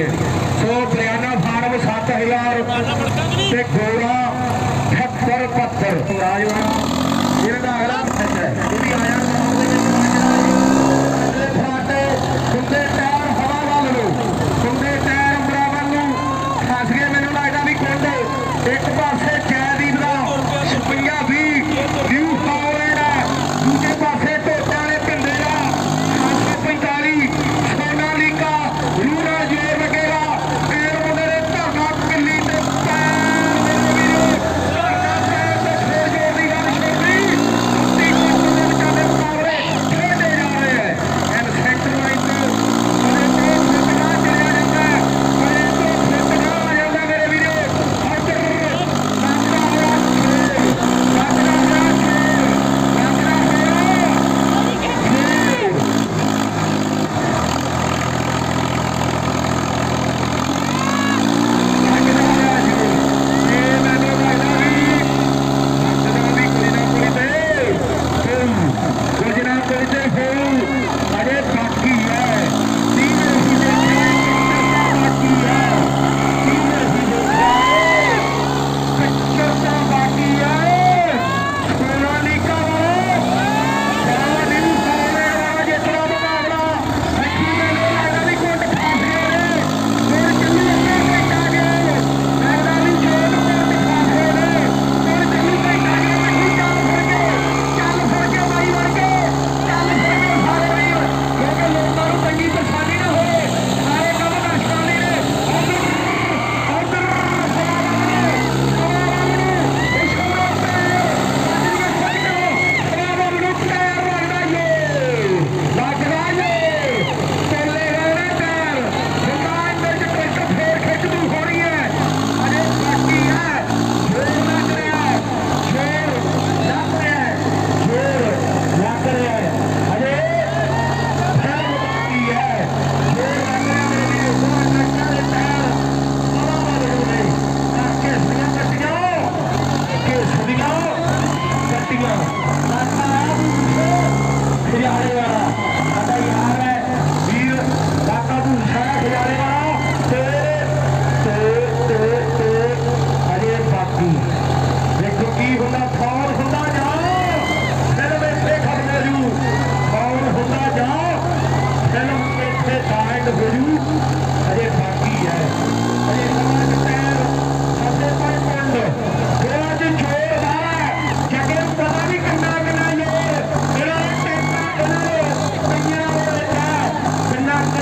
ਹੈ। ਸੋ ਬਰਿਆਨਾ ਫਾਰਮ 7000 ਤੇ ਗੋਰਾ 77 75 ਰਾਜਵਾਨ ਇਹਨਾਂ ਦਾ ਅਗਲਾ ਸੈਟ ਹੈ, ਇਹ ਵੀ ਆਇਆ। ਵੱਲ ਨੂੰ ਕੁੰਡੇ ਟਾਇਰ ਅੰਦਰਾਂ ਵੱਲ ਨੂੰ। ਫਸ ਮੈਨੂੰ ਲੱਗਦਾ ਵੀ ਕੁੰਡੇ ਇੱਕ ਪਾਸੇ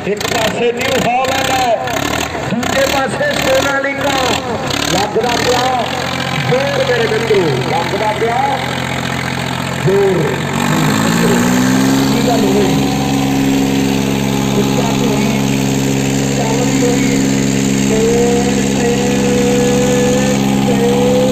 ਪਾਸੇ ਨਿਊ ਹਾਲੈਂਡ ਹੈ ਦੂਜੇ ਪਾਸੇ ਸੋਨਾਲੀਕਾ ਲੱਗਦਾ ਪਿਆ ਜ਼ੋਰ ਮੇਰੇ ਮਿੱਤਰੋ ਲੱਗਦਾ ਪਿਆ ਜ਼ੋਰ ਕੀ ਗੱਲ ਹੋਈ ਕੁੱਤਾ ਹੋਈ ਚਾਵੜੀ ਹੋਈ ਜ਼ੋਰ ਤੇ ਜ਼ੋਰ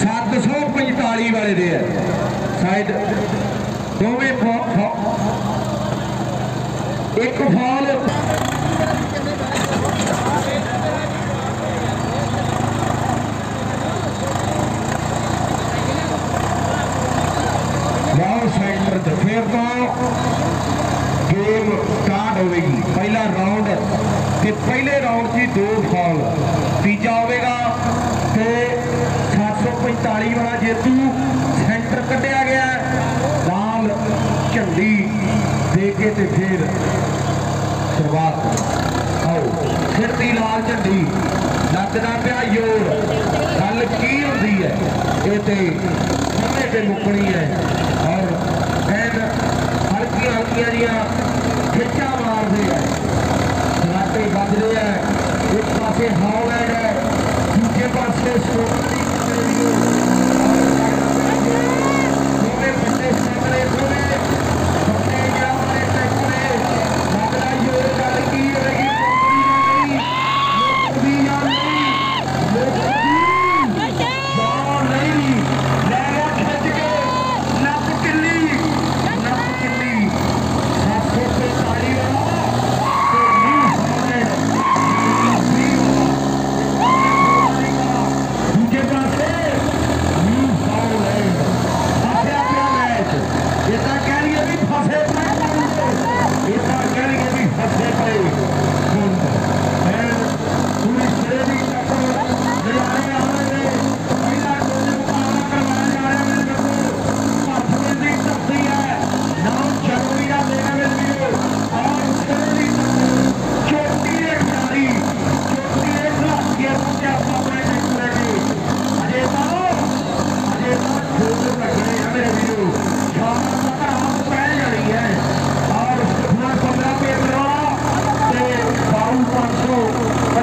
745 ਵਾਲੇ ਦੇ ਹੈ ਸਾਈਡ। ਦੋਵੇਂ ਫਾ- ਫਾ- ਇੱਕ ਫਾਉਲ ਲਾਓ ਸੈਂਟਰ ਤੇ ਫੇਰ ਤੋਂ ਗੇਮ ਸਟਾਰਟ ਹੋਵੇਗੀ ਪਹਿਲਾ ਰਾਉਂਡ ਤੇ ਪਹਿਲੇ ਰਾਉਂਡ 'ਚ ਦੋ ਫਾਉਲ ਤੀਜਾ ਹੋਵੇਗਾ ਤੇ 745 ਵਾਲਾ ਜੇਤੂ ਸੈਂਟਰ ਕੱਢਿਆ ਗਿਆ ਹੈ। ਝੰਡੀ ਦੇ ਕੇ ਤੇ ਫਿਰ ਸ਼ੁਰੂਆਤ। ਆਓ ਫਿਰ ਦੀ ਲਾਲ ਝੰਡੀ। ਲੱਗਦਾ ਪਿਆ ਯੋਰ ਗੱਲ ਕੀ ਹੁੰਦੀ ਹੈ? ਇਹ ਤੇ ਸਮੇਂ ਤੇ ਮੁੱਕਣੀ ਹੈ। ਔਰ ਐਨ ਹਲਕੀਆਂ ਹਲਕੀਆਂ ਜੀਆਂ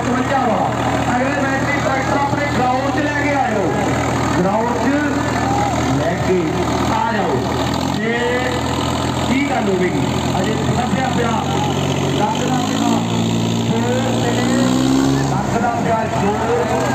555 ਵਾਲਾ ਅਗਲੇ ਮੈਚ ਦੀ ਟਰੈਕਟਰ ਆਪਣੇ ਗਰਾਊਂਡ 'ਚ ਲੈ ਕੇ ਆਇਓ। ਗਰਾਊਂਡ 'ਚ ਲੈ ਕੇ ਆ ਜਾਓ। ਤੇ ਕੀ ਗੱਲ ਹੋਵੇਗੀ ਅਜੇ ਫਸਿਆ ਪਿਆ। ਲੱਗਦਾ ਪਿਆ ਜੋਰ ਤੇ ਲੱਗਦਾ ਪਿਆ ਜੋਰ